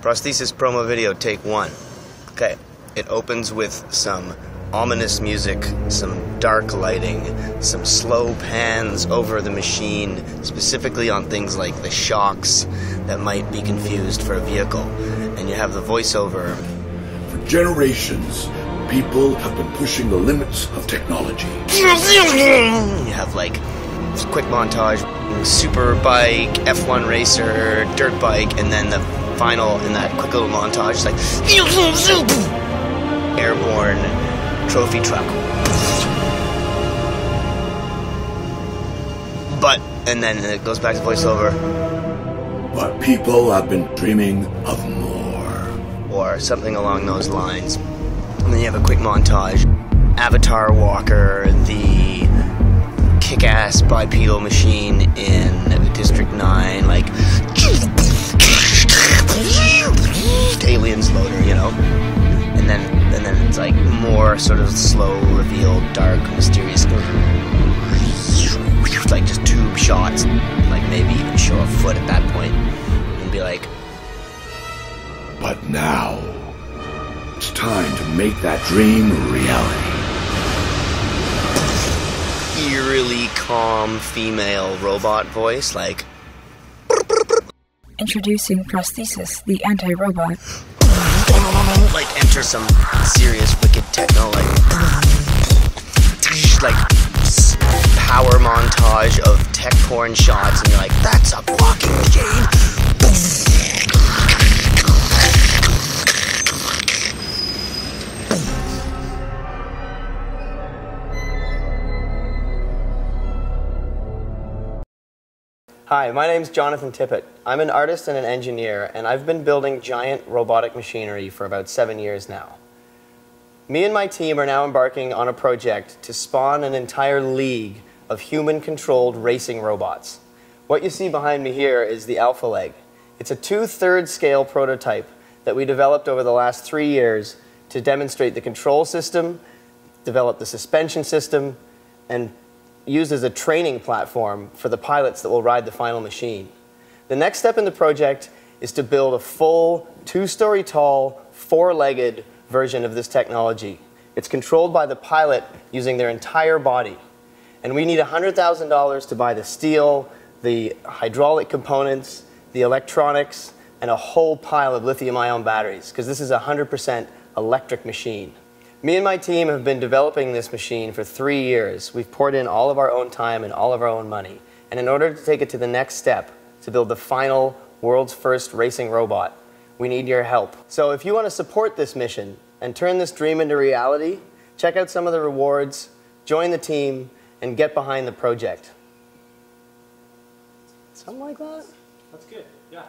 Prosthesis promo video, take one. Okay, it opens with some ominous music, some dark lighting, some slow pans over the machine, specifically on things like the shocks that might be confused for a vehicle. And you have the voiceover. For generations, people have been pushing the limits of technology. You have like quick montage, super bike, F1 racer, dirt bike, and then the final in that quick little montage like airborne trophy truck. But and then it goes back to voiceover But people have been dreaming of more. or something along those lines. And then you have a quick montage. Avatar Walker, the kick-ass bipedal machine in District 9, like it's like more sort of slow reveal, dark, mysterious like just tube shots, like maybe even show a foot at that point. And be like, But now, it's time to make that dream reality. eerily calm female robot voice, like Introducing Prosthesis, the anti robot. Like enter some serious wicked techno like like power montage of tech porn shots and you're like that's a fucking machine Hi, my name's Jonathan Tippett. I'm an artist and an engineer, and I've been building giant robotic machinery for about seven years now. Me and my team are now embarking on a project to spawn an entire league of human controlled racing robots. What you see behind me here is the Alpha Leg. It's a two thirds scale prototype that we developed over the last three years to demonstrate the control system, develop the suspension system, and used as a training platform for the pilots that will ride the final machine. The next step in the project is to build a full, two story tall, four legged version of this technology. It's controlled by the pilot using their entire body. And we need $100,000 to buy the steel, the hydraulic components, the electronics, and a whole pile of lithium ion batteries, because this is a 100% electric machine. Me and my team have been developing this machine for three years. We've poured in all of our own time and all of our own money. And in order to take it to the next step, to build the final world's first racing robot, we need your help. So if you want to support this mission and turn this dream into reality, check out some of the rewards, join the team, and get behind the project. Something like that? That's good. Yeah.